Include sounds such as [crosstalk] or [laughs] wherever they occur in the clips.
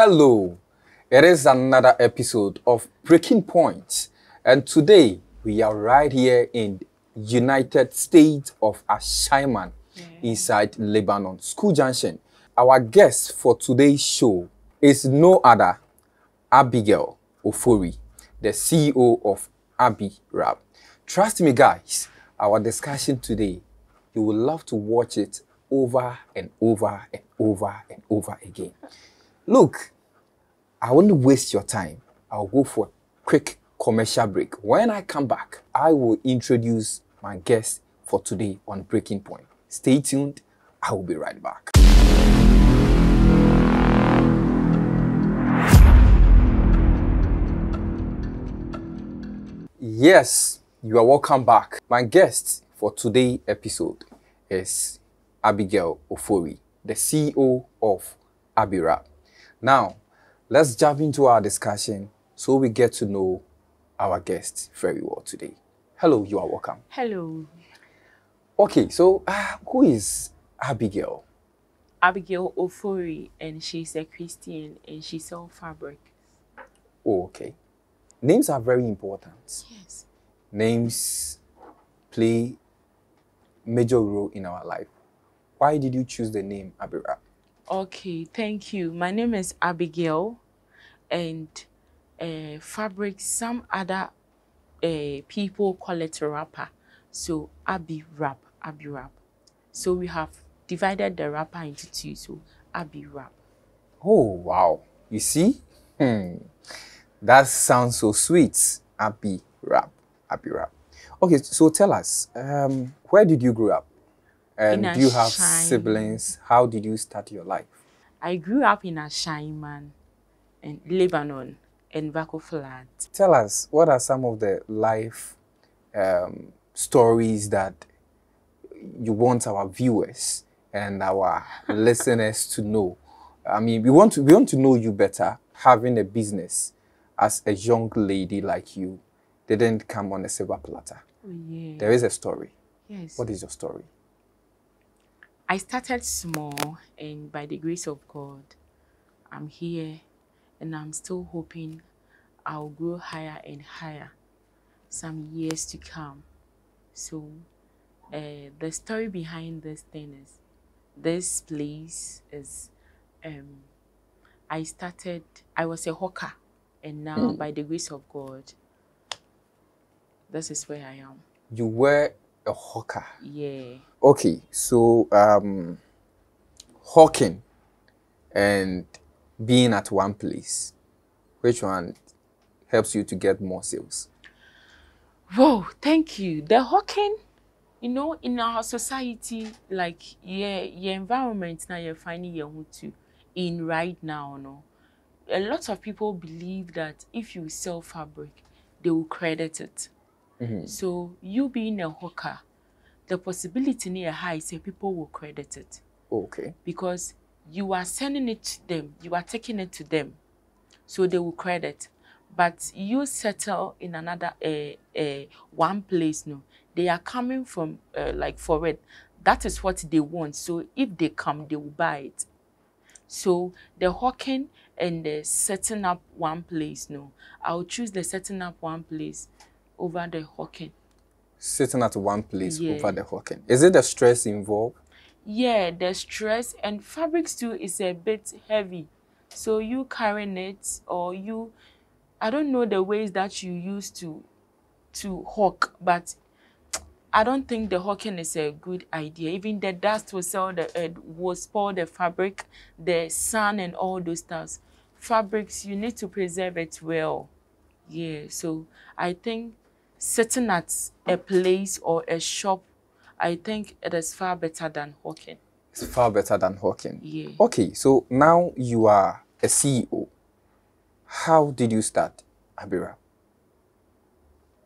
Hello, it is another episode of Breaking Point, and today we are right here in United States of Ashaiman, inside Lebanon, School Junction. Our guest for today's show is no other Abigail Ofori, the CEO of Abi Rap. Trust me, guys, our discussion today, you will love to watch it over and over and over and over again. Look, I won't waste your time. I'll go for a quick commercial break. When I come back, I will introduce my guest for today on Breaking Point. Stay tuned. I will be right back. Yes, you are welcome back. My guest for today's episode is Abigail Ofori, the CEO of Abirap. Now, let's jump into our discussion so we get to know our guest very well today. Hello, you are welcome. Hello, Okay, so uh, who is Abigail? Abigail Ofori, and she's a Christian and she sells fabric. Oh, okay. Names are very important. Yes. Names play major role in our life. Why did you choose the name Abirap? Okay, thank you. My name is Abigail, and uh, fabric. Some other uh, people call it wrapper. So Abi wrap, Abi wrap. So we have divided the wrapper into two. So Abi wrap. Oh, wow. You see? Hmm. That sounds so sweet. Happy rap. Happy rap. Okay, so tell us, um, where did you grow up? And do you have siblings? How did you start your life? I grew up in Ashaiman, in Lebanon, in Vako Flat. Tell us, what are some of the life um, stories that you want our viewers and our [laughs] listeners to know? I mean, we want to we want to know you better. Having a business as a young lady like you didn't come on a silver platter. Oh yeah. There is a story. yes. What is your story? I started small, and by the grace of God, I'm here, and I'm still hoping I'll grow higher and higher some years to come. So, uh, the story behind this thing is this place is um, I started, I was a hawker, and now by the grace of God, this is where I am. You were a hawker. Yeah. Okay, so um, hawking and being at one place, which one helps you to get more sales? Whoa, thank you. The hawking, you know, in our society, like yeah, your environment now you're finding your own too. In right now, no. A lot of people believe that if you sell fabric, they will credit it. So you being a hawker, the possibility near high say people will credit it Okay. because you are sending it to them, you are taking it to them, so they will credit. But you settle in another uh, uh, one place, no, they are coming from uh, like for it. That is what they want. So if they come, they will buy it. So the hawking and the setting up one place, no, I'll choose the setting up one place over the hawking. Sitting at one place Yeah. over the hawking. Is it the stress involved? Yeah, the stress and fabrics too is a bit heavy. So you carrying it or you I don't know the ways that you use to to hawk, but I don't think the hawking is a good idea. Even the dust will sell the uh, will spoil the fabric, the sun and all those stuff. Fabrics you need to preserve it well. Yeah, so I think sitting at a place or a shop, I think it is far better than hawking. It's far better than hawking. Yeah. Okay, so now you are a CEO. How did you start Abira?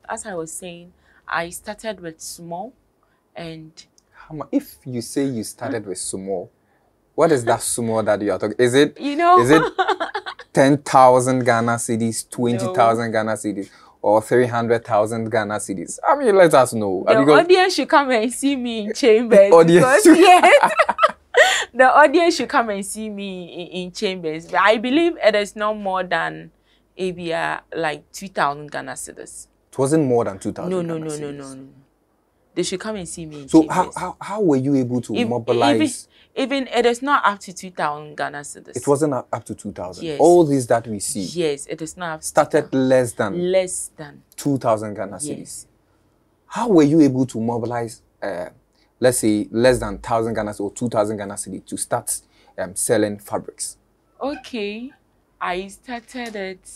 As I was saying, I started with small and if you say you started with sumo, what is that sumo that you are talking? Is it you know is it [laughs] ten thousand Ghana cedis, twenty thousand Ghana cedis, or three hundred thousand Ghana cedis? I mean, let us know the Uh, because audience should come and see me in chambers Audience because [laughs] yes the audience should come and see me in, in chambers. But I believe it is not more than ABR like 2,000 Ghana cedis. It wasn't more than 2,000 No, no, Ghana no, no, cedis. no, no. They should come and see me in So chambers. how, how, how were you able to If- mobilize? Even, even it is not up to 2,000 Ghana cedis. it wasn't up to 2,000. Yes. All these that we see Yes, it is not started less than less than. 2,000 Ghana cedis. Yes. How were you able to mobilize, uh, let's say, less than 1,000 Ghana or 2,000 Ghana cedis to start um, selling fabrics? Okay, I started it,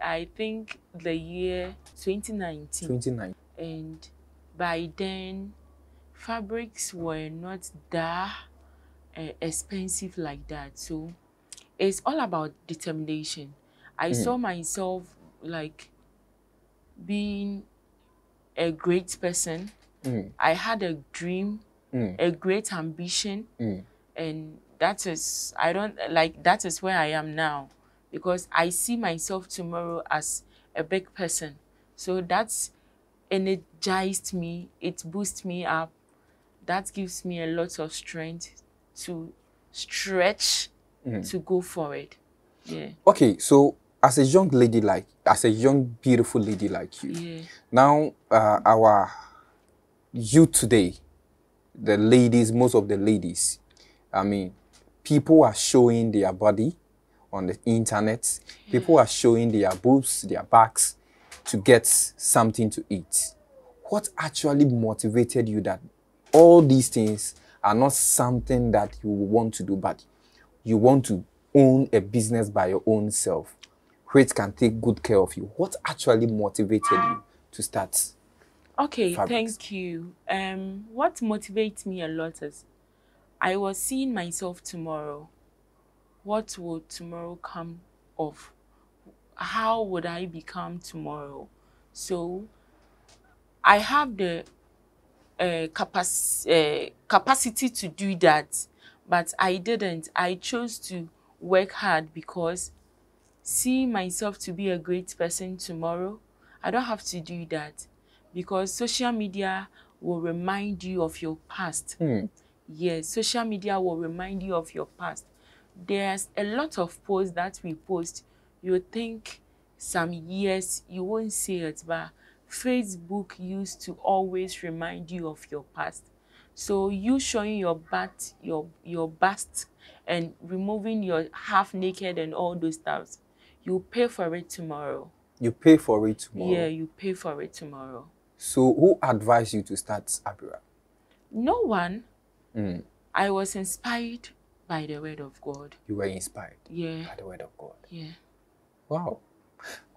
I think, the year 2019. 29. and by then fabrics were not that uh, expensive like that. So it's all about determination. I saw myself like being a great person. Mm. i had a dream Mm. a great ambition Mm. and that is i don't like that is where i am now. Because i see myself tomorrow as a big person. So that's energized me. It boosts me up. That gives me a lot of strength to stretch to go forward yeah. Okay, so as a young lady like, as a young beautiful lady like you, yeah. now uh, our youth today, the ladies, most of the ladies, I mean, people are showing their body on the internet. People are showing their boobs, their backs to get something to eat. What actually motivated you that all these things are not something that you want to do, but you want to own a business by your own self, which can take good care of you? What actually motivated you to start? Okay, fabrics. thank you. Um, what motivates me a lot is I was seeing myself tomorrow. What will tomorrow come of? How would I become tomorrow? So I have the uh, capac- uh, capacity to do that, but I didn't. I chose to work hard because seeing myself to be a great person tomorrow, I don't have to do that because social media will remind you of your past. Hmm. Yes, social media will remind you of your past. There's a lot of posts that we post. You think some years you won't see it, but Facebook used to always remind you of your past. So you showing your butt, your your bust, and removing your half naked and all those stuffs, you pay for it tomorrow. You pay for it tomorrow. Yeah, you pay for it tomorrow. So who advised you to start Abira? No one. Mm. I was inspired by the word of God. You were inspired Yeah, by the word of God. yeah. Wow.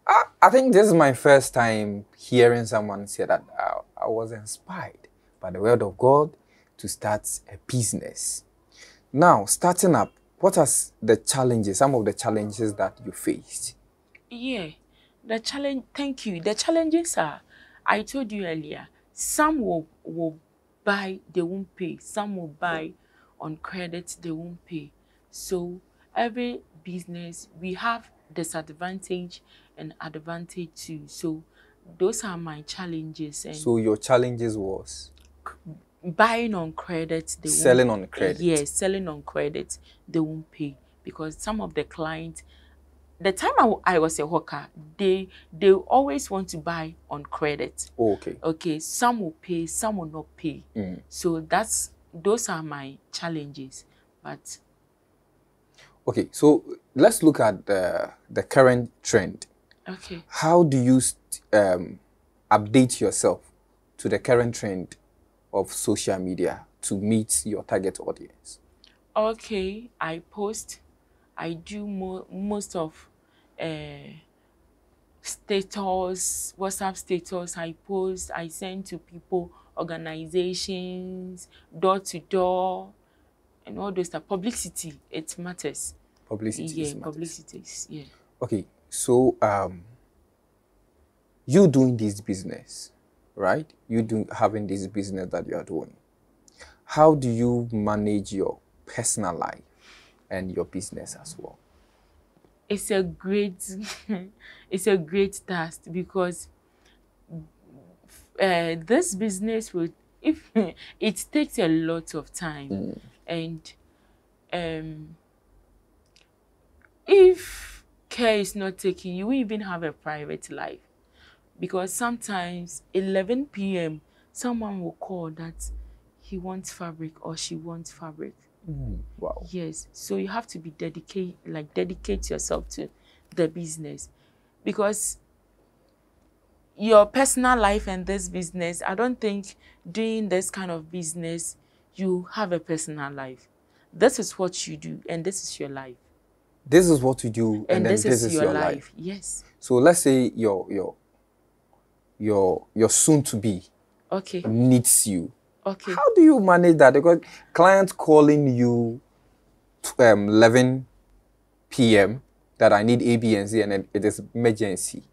I, I think this is my first time hearing someone say that I, I was inspired by the word of God to start a business. Now, starting up, what are the challenges, some of the challenges that you faced? Yeah, the challenge. Thank you. The challenges are, I told you earlier. Some will will buy, they won't pay. Some will buy on credit, they won't pay. So every business we have disadvantage and advantage too. So those are my challenges. And So your challenges was buying on credit, they Selling on credit. Yes, selling on credit, they won't pay because some of the clients, the time I, I was a hawker, they they always want to buy on credit. oh, okay. Okay, some will pay, some will not pay. Mm. So that's those are my challenges. But Okay, so let's look at the, the current trend. Okay, How do you um, update yourself to the current trend of social media to meet your target audience? okay, I post, I do mo- most of uh, status, WhatsApp status. I post, I send to people, organizations, door to door, and all those stuff. Publicity, it matters. Publicity. yeah, matters. publicity, yeah. Okay, so um, you doing this business, right? You doing having this business that you are doing. How do you manage your personal life and your business as well? it's a great [laughs] it's a great task because uh, this business will if [laughs] it takes a lot of time and um, if care is not taken, you even have a private life. Because sometimes 11 p.m., someone will call that he wants fabric or she wants fabric. Mm, wow. Yes. So you have to be dedicate, like dedicate yourself to the business, because your personal life and this business, I don't think doing this kind of business, you have a personal life. This is what you do, and this is your life. This is what you do, and, And, then this, is, your, life. life. Yes. So let's say your your your your soon to be Okay. needs you. Okay. How do you manage that? Because clients calling you um, 11 p.m. that I need A, B, and Z, and then it is emergency,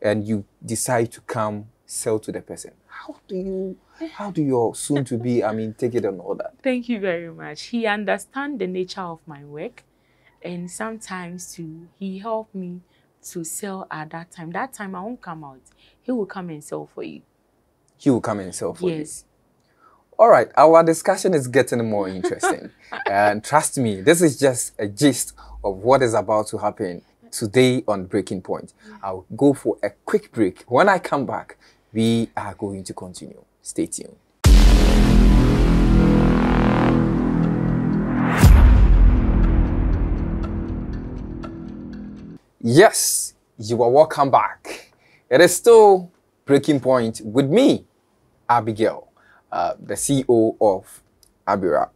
and you decide to come sell to the person. How do you? How do your soon to be? I mean, take it and all that. Thank you very much. He understands the nature of my work, and sometimes too, he helped me to sell at that time. That time I won't come out. He will come and sell for you. He will come and sell for you. yes. All right, our discussion is getting more interesting. [laughs] and trust me, this is just a gist of what is about to happen today on Breaking Point. Mm. I'll go for a quick break. When I come back, we are going to continue. Stay tuned. Yes, you are welcome back. It is still Breaking Point with me, Abigail, uh, the CEO of Abira.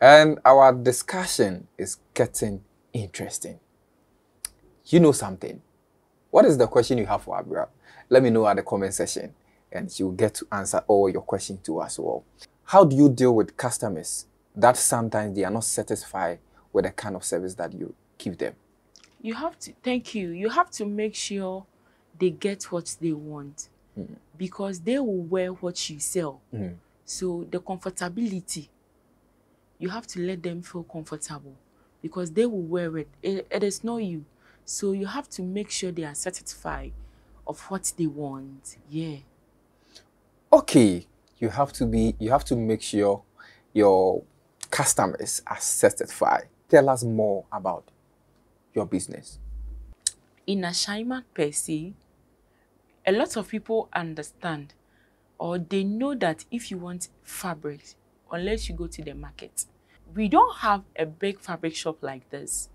And our discussion is getting interesting. You know something. What is the question you have for Abira? Let me know at the comment section and she'll get to answer all your questions to as well. How do you deal with customers that sometimes they are not satisfied with the kind of service that you give them? You have to thank you. You have to make sure they get what they want because they will wear what you sell. Mm. So the comfortability, you have to let them feel comfortable because they will wear it. It, it is not you. So you have to make sure they are satisfied of what they want. Yeah. okay you have to be you have to make sure your customers are satisfied tell us more about your business in Ashaiman per se, a lot of people understand or they know that if you want fabric, unless you go to the market, we don't have a big fabric shop like this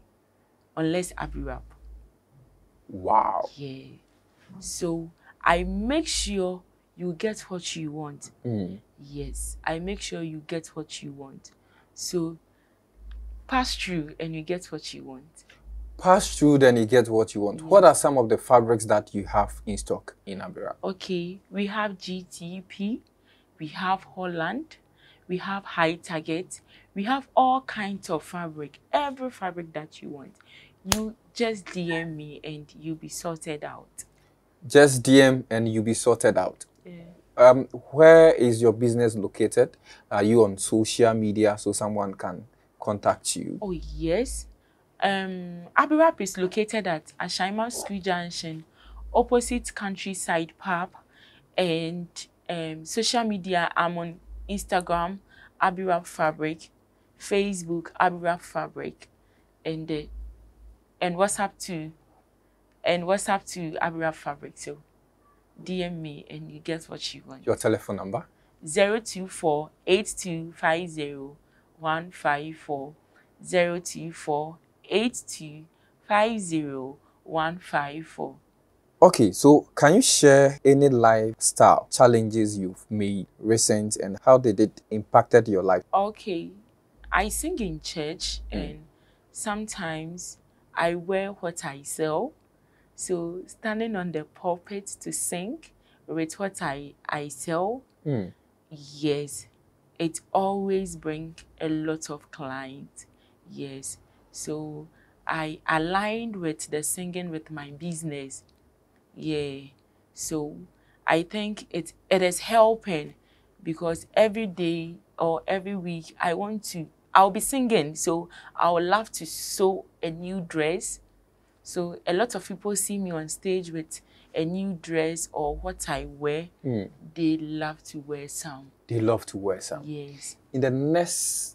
unless Abirap. wow Yeah. So I make sure you get what you want. Mm. Yes, I make sure you get what you want. So pass through and you get what you want. Pass through then you get what you want what are some of the fabrics that you have in stock in abira Okay, we have GTP, we have Holland, we have Hitarget, we have all kinds of fabric, every fabric that you want. You just DM me and you'll be sorted out. just dm and you'll be sorted out Yeah. um where is your business located are you on social media so someone can contact you Oh yes. Um Abirap is located at Ashaiman School Junction, opposite Countryside Pub, and um, social media. I'm on Instagram, Abirap Fabric, Facebook, Abirap Fabric, and uh, and WhatsApp too, and WhatsApp to Abirap Fabric. So DM me and you get what you want. your telephone number 024 8250 154 024 8250 154. Okay, so can you share any lifestyle challenges you've made recent and how did it impacted your life? Okay, I sing in church and sometimes I wear what I sell. So standing on the pulpit to sing with what I, I sell, Mm. yes, it always bring a lot of clients. Yes. So I aligned with the singing with my business. Yeah. So I think it it is helping because every day or every week I want to I'll be singing. So I would love to sew a new dress. So a lot of people see me on stage with a new dress or what I wear. Mm. They love to wear some. They love to wear some. Yes. In the next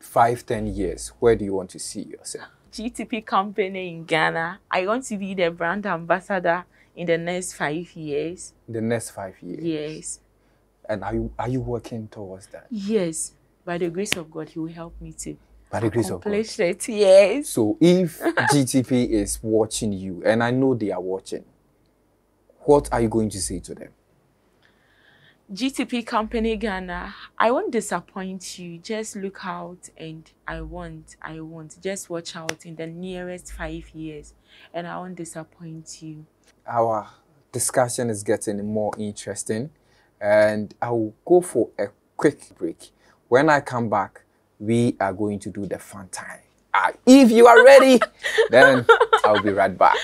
five, ten years, where do you want to see yourself? GTP company in Ghana. I want to be the brand ambassador in the next five years. The next five years. Yes. And are you are you working towards that? Yes. By the grace of God, He will help me to By the grace of God. it. Yes. So if GTP is watching you, and I know they are watching, what are you going to say to them? GTP Company Ghana, I won't disappoint you. Just look out and I want, I want. Just watch out in the nearest five years and I won't disappoint you. Our discussion is getting more interesting, and I will go for a quick break. When I come back, we are going to do the fun time. Ah, if you are ready, [laughs] then I'll be right back.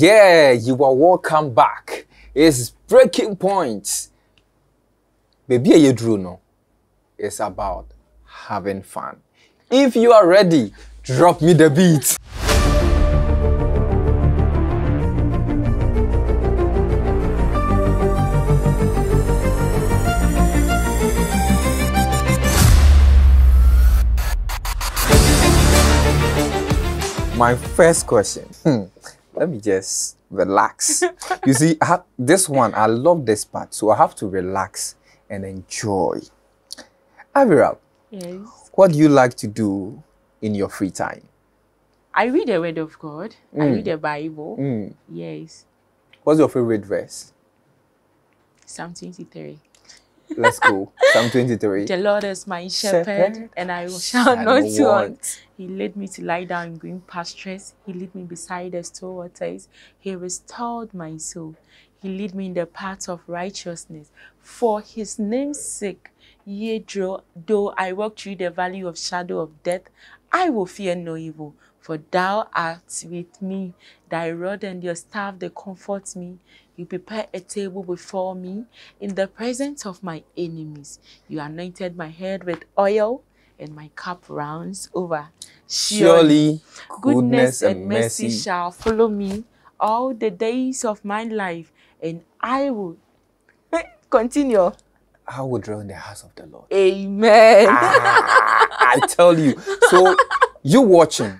Yeah, you are welcome back. It's breaking point. Baby, you drew no. It's about having fun. If you are ready, drop me the beat. My first question. Hmm, let me just relax. you see, I ha- this one, I love this part, so I have to relax and enjoy. Avira, Yes. what do you like to do in your free time? I read the Word of God. I read the Bible. Mm. Yes. What's your favorite verse? Psalm 23. Let's go. Psalm 23. The Lord is my shepherd, Shepherd, and I shall shall not not want. want. He led me to lie down in green pastures. He led me beside the still waters. He restored my soul. He led me in the paths of righteousness. For his name's sake, yea, dro- though I walk through the valley of shadow of death, I will fear no evil. For thou art with me, thy rod and your staff, they comfort me. You prepare a table before me in the presence of my enemies. You anointed my head with oil, and my cup runs over. Surely goodness and mercy shall follow me all the days of my life, and I will [laughs] continue. I will dwell in the house of the Lord. Amen. Ah, I tell you. So, you watching,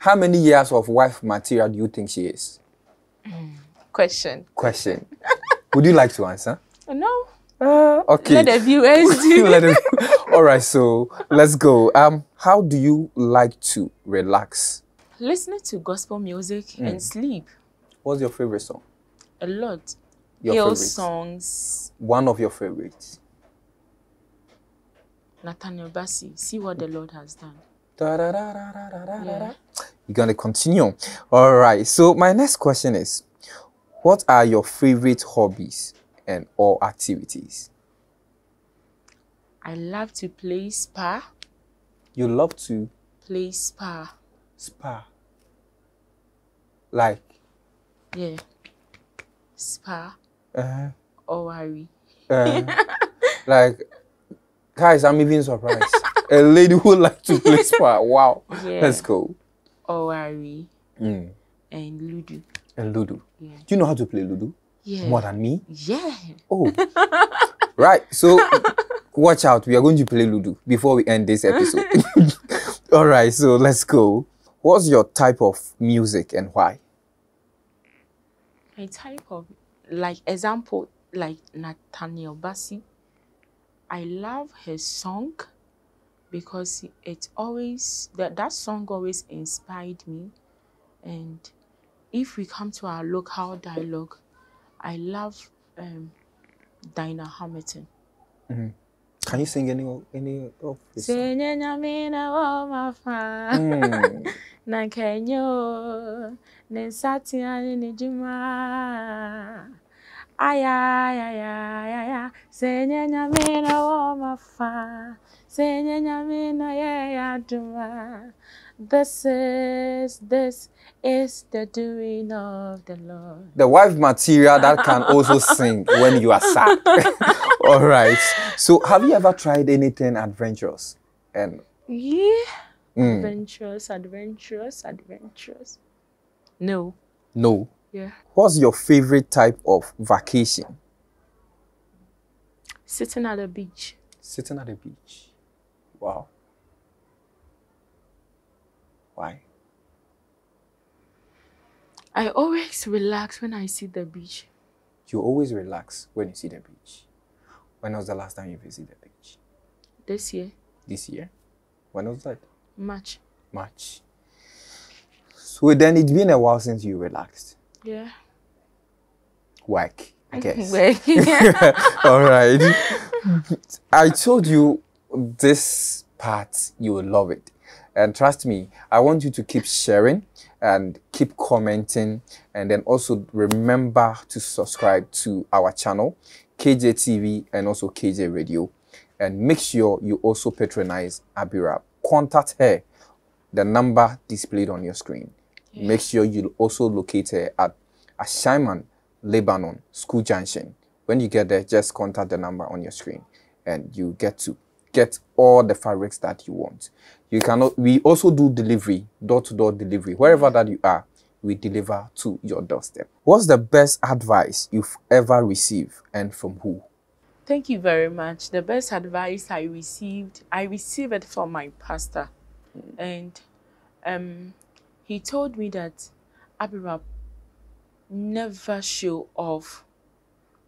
how many years of wife material do you think she is? Question. Question. [laughs] Would you like to answer? No. Uh, okay. Let the viewers [laughs] do. It- All right, so let's go. Um, how do you like to relax? Listening to gospel music and sleep What's your favorite song? a lot. Your Hill favorite. songs. One of your favorites. Nathaniel Bassey. See what the Lord has done. Yeah. You're gonna continue. All right. So my next question is, what are your favorite hobbies and or activities? I love to play spa. You love to Play spa. spa. Like, Yeah. Spa. Uh-huh. Or worry. uh, [laughs] like, guys, I'm even surprised. A lady who [laughs] like to play [laughs] spa. Wow. Yeah. Let's go. Worry. Mm. And Ludo. And Ludo. Yeah. Do you know how to play Ludo? Yeah. More than me? Yeah. Oh. [laughs] right. So watch out. We are going to play Ludo before we end this episode. All right. So let's go. What's your type of music and why? A type of like example like Nathaniel Bassey. I love his song because it always that that song always inspired me. And if we come to our local dialogue, I love um, Diana Hamilton. Can you sing any any of this? song? Senye nyamina wo mafa. Mm. [laughs] Na kenyo. Ne sati ani ni. Aya aya aya aya. Senye nyamina wo mafa. Senye nyamina ye ya duma. This is this is the doing of the Lord. the wife material that can also [laughs] sing when you are sad. [laughs] All right. So, have you ever tried anything adventurous? And Yeah. mm, Adventurous, adventurous, adventurous. No. no. Yeah. What's your favorite type of vacation? Sitting at the beach. Sitting at the beach. Wow. Why? I always relax when I see the beach. You always relax when you see the beach. When was the last time you visited the beach? This year, This year? When was that? March. March. So then it's been a while since you relaxed. Yeah. Work, I guess. [laughs] [laughs] All right. I told you this part, you will love it. And trust me, I want you to keep sharing and keep commenting. And then also remember to subscribe to our channel, KJ TV and also KJ Radio. And make sure you also patronize Abira. Contact her, the number displayed on your screen. Make sure you also locate her at Ashaiman, Lebanon, School Junction. When you get there, just contact the number on your screen and you get to get all the fabrics that you want. You cannot we also do delivery, door-to-door delivery. Wherever that you are, we deliver to your doorstep. What's the best advice you've ever received and from who? Thank you very much. The best advice I received, I received it from my pastor. And um, he told me that Abirab never show off,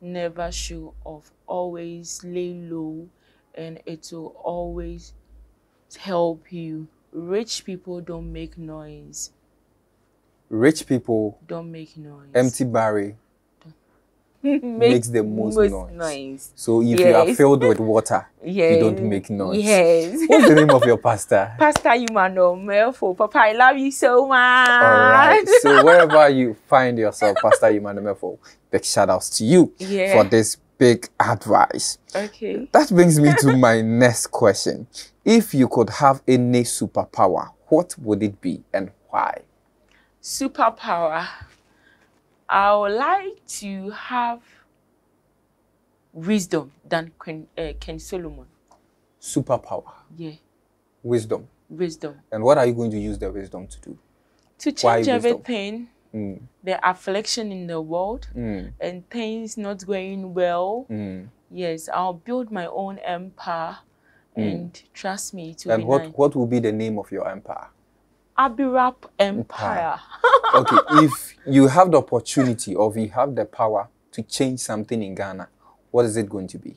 never show off, always lay low, and it will always help you. Rich people don't make noise. Rich people, Don't make noise. empty barrel. [laughs] Make makes the most noise. noise. So if you are filled with water, Yes. you don't make noise. Yes. [laughs] What's the name of your pastor? [laughs] Pastor Emmanuel Melfo, Papa, I love you so much. All right. So wherever you find yourself, Pastor Emmanuel Mefo, big shout outs to you Yeah. for this big advice. Okay. That brings me to my next question. If you could have any superpower, what would it be and why? Superpower. I would like to have wisdom than Queen, uh, King Solomon. Superpower, Yeah, wisdom. wisdom. And what are you going to use the wisdom to do? To change everything, Mm, the affliction in the world, mm, and things not going well. mm. Yes, I'll build my own empire. And trust me, will And what, nice. what will be the name of your empire? Abirap Empire. Okay, if you have the opportunity or if you have the power to change something in Ghana, what is it going to be?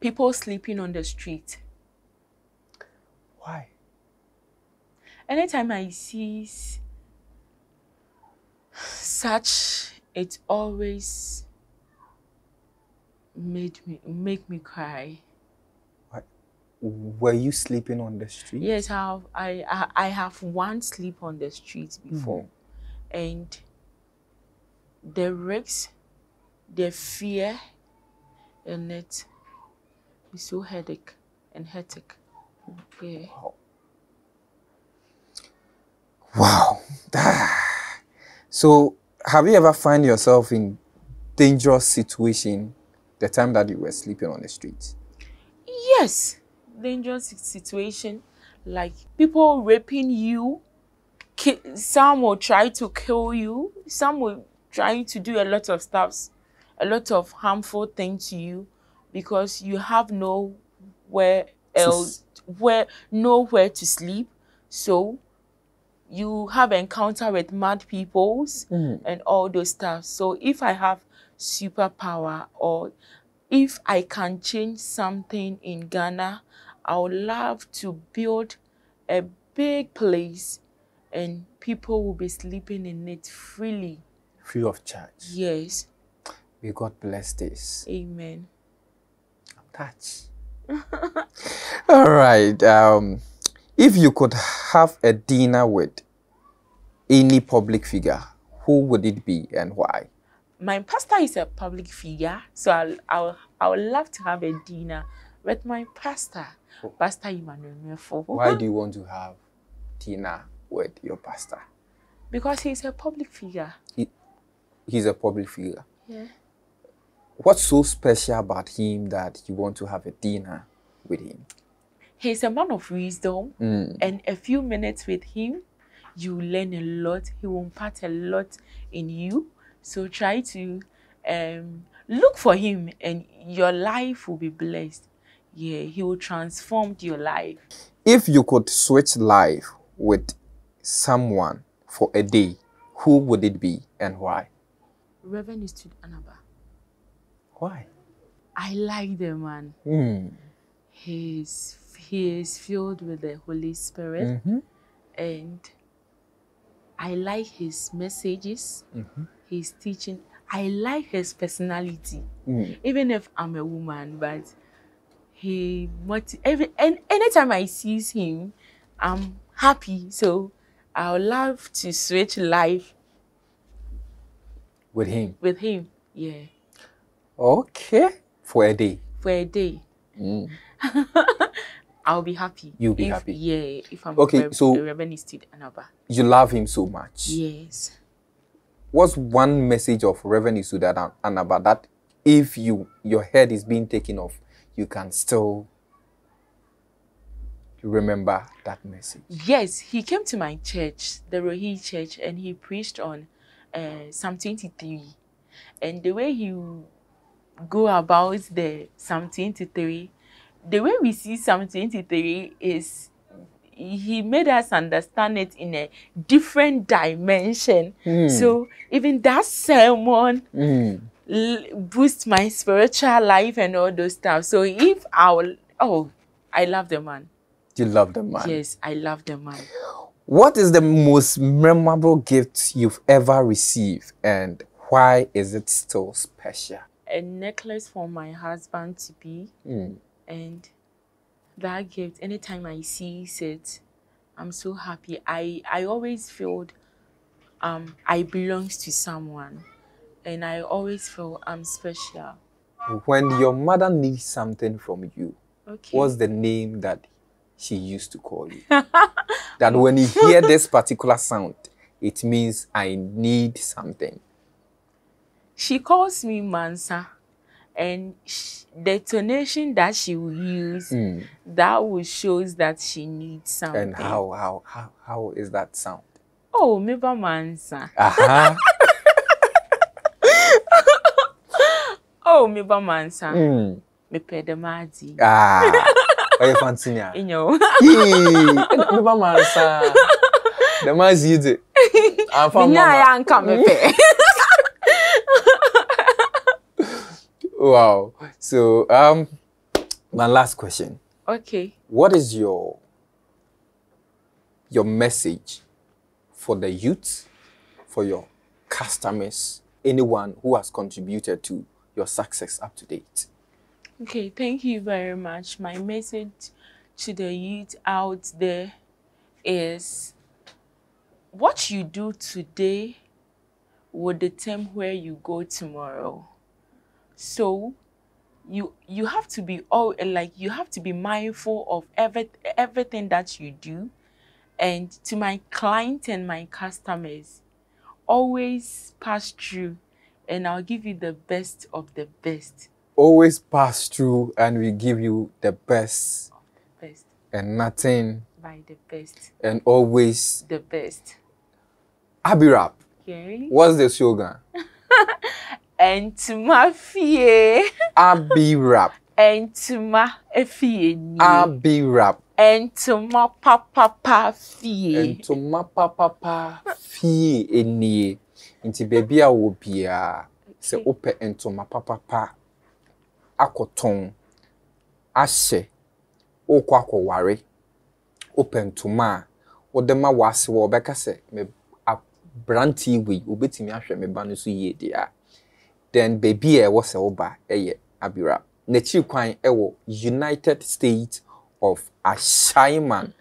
People sleeping on the street. Why? anytime I see such, it always made me make me cry. Were you sleeping on the street? Yes, I have I I, I have one sleep on the street hmm. before, and the risks, the fear, and it is so headache and hectic. Yeah. Wow. [sighs] so, have you ever find yourself in dangerous situation the time that you were sleeping on the street? Yes, dangerous situation like people raping you. Some will try to kill you. Some will try to do a lot of stuff, a lot of harmful things to you, because you have nowhere else, where nowhere to sleep. So you have encounter with mad peoples hmm. and all those stuff. So if I have superpower or if I can change something in Ghana, I would love to build a big place and people will be sleeping in it freely. Free of charge. Yes. May God bless this. Amen. touch. [laughs] All right. Um, if you could have a dinner with any public figure, who would it be and why? My pastor is a public figure, so I'll, I'll, I would love to have a dinner with my pastor, Pastor Emmanuel. Why do you want to have dinner with your pastor? Because he's a public figure. He's a public figure. Yeah. What's so special about him that you want to have a dinner with him? He's a man of wisdom, Mm. and a few minutes with him, you learn a lot. He will impart a lot in you. So try to um, look for him, and your life will be blessed. Yeah, he will transform your life. If you could switch life with someone for a day, who would it be and why? Reverend Eastwood Anaba. Why? I like the man. Mm. He's he is filled with the Holy Spirit, Mhm. and I like his messages. His teaching. I like his personality. Mm. Even if I'm a woman, but he motiv- every and anytime I sees him, I'm happy. So I would love to switch life With him. with him. Yeah, Okay. For a day. for a day. Mm. [laughs] I'll be happy. You'll be if, happy. Yeah, if I'm Okay, so- a Reverend Anaba. You love him so much. Yes. What's one message of Reverend Isuda and about that if you your head is being taken off, you can still remember that message? Yes, he came to my church, the Rohi church, and he preached on uh, Psalm 23. And the way he go about the Psalm 23, the way we see Psalm 23 is he made us understand it in a different dimension. So even that sermon Mm. Boost my spiritual life and all those stuff. So if I will, oh, I love the man. You love the man. Yes, I love the man. What is the most memorable gift you've ever received and why is it still special? A necklace for my husband to be, Mm. and that gift. Anytime I see it, I'm so happy. I I always feel, um, I belongs to someone, and I always feel I'm special. When your mother needs something from you, Okay. what's the name that she used to call you? [laughs] that when you hear [laughs] this particular sound, it means I need something. she calls me Mansa, and sh- the tonation that she will use, Mm. that will shows that she needs something. And how how how how is that sound? Oh, Miba Mansa. Aha. [laughs] Oh, Miba Mansa. mm. Mepe the Madi. Ah. Oye. You know. Yee. Me ba mansa. The man see it. I'm from Minya mama. ya nka mepe. [laughs] Wow. So um my last question. Okay. What is your your message for the youth, for your customers, anyone who has contributed to your success up to date? Okay, thank you very much. My message to the youth out there is what you do today will determine where you go tomorrow. So you you have to be all like you have to be mindful of every, everything that you do. And to my client and my customers, always pass through and I'll give you the best of the best. Always pass through and we give you the best Best. and nothing by the best, and always the best. Abirap. Okay. What's the slogan? And to my fear, Abirap. and to my fear, Abirap. and to my papa pa fear. ntoma papapa fie enie nti baabi a wɔ biara sɛ wopɛ ntoma papapa akɔtɔn ahyɛ wokɔ akɔware wopɛ ntoma a wode ma w'ase wɔ ɔbɛka sɛ me aberanteɛ wei wobɛtumi ahwɛ me ba no so yie deɛ a then baabi a ɛwɔ sɛ woba ɛyɛ abira. N'akyiri kwan ɛwɔ united states of ashaiman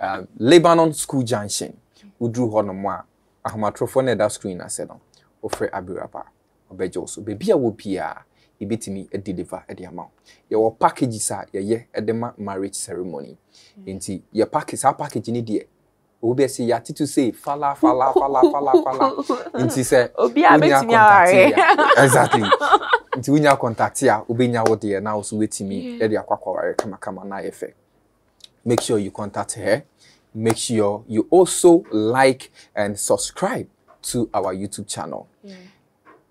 um, lebanon school junction. Woduru hɔ nom a ahomatorofoɔ no ɛda screen ase no wofrɛ abiraba ɔbɛgye wo so. Baabi a wɔ biara yɛbɛtumi deliver de ama wo. Yɛwɔ packages a yɛyɛ de ma marriage ceremony. Nti yɛ package saa package no deɛ obi bɛ se yɛatete sei fala fala fala fala fala. [laughs] Nti sɛ wonya aware. a- exactly. Nti wonya contact a wobɛnya wo deɛ na wo so wobɛtumi de akɔ akɔware kamakama na ayɛ fɛ. Make sure you contact her make sure you also like and subscribe to our youtube channel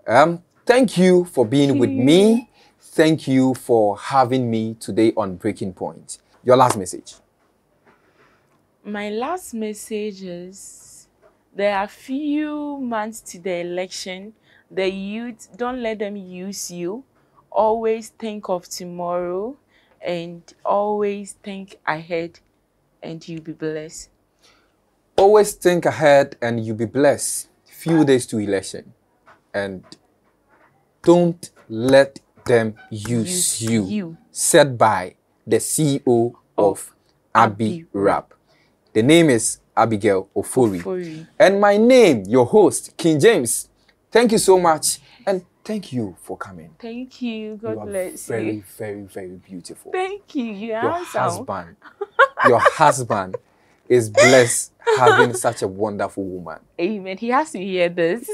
um, thank you for being with [laughs] me. Thank you for having me today on Breaking Point. Your last message. My last message is there are few months to the election. The youth, don't let them use you. Always think of tomorrow and always think ahead and you'll be blessed. Always think ahead and you'll be blessed. Few days to election. And don't let them use, Use you. you. Said by the CEO of Abbey Abirap. The name is Abigail Ofori. Ofori. And my name, your host, King James. Thank you so much. And thank you for coming. Thank you. God you bless very, you. very, very very beautiful. Thank you. You Your handsome. husband, your husband is blessed having such a wonderful woman. Amen. He has to hear this.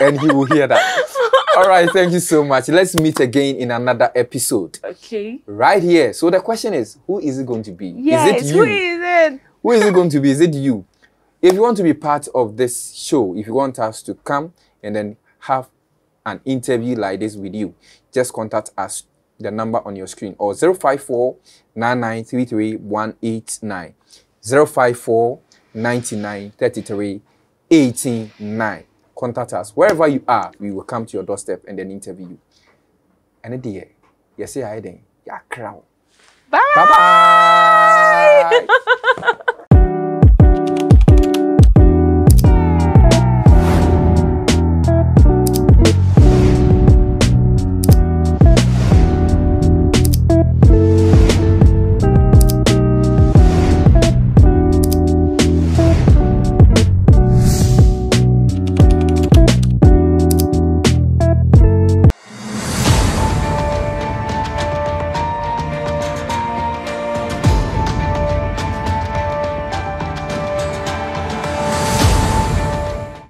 And he will hear that. [laughs] All right, thank you so much. Let's meet again in another episode. okay. Right here. So the question is, who is it going to be? Yes. is it you? is it? Who is it going to be? Is it you? If you want to be part of this show, if you want us to come and then have an interview like this with you, just contact us, the number on your screen, or 054 9933 189. 054 99 33 89. Contact us. Wherever you are, we will come to your doorstep and then interview you. And then, yes, I then, yeah, crowd. Bye. Bye bye. [laughs]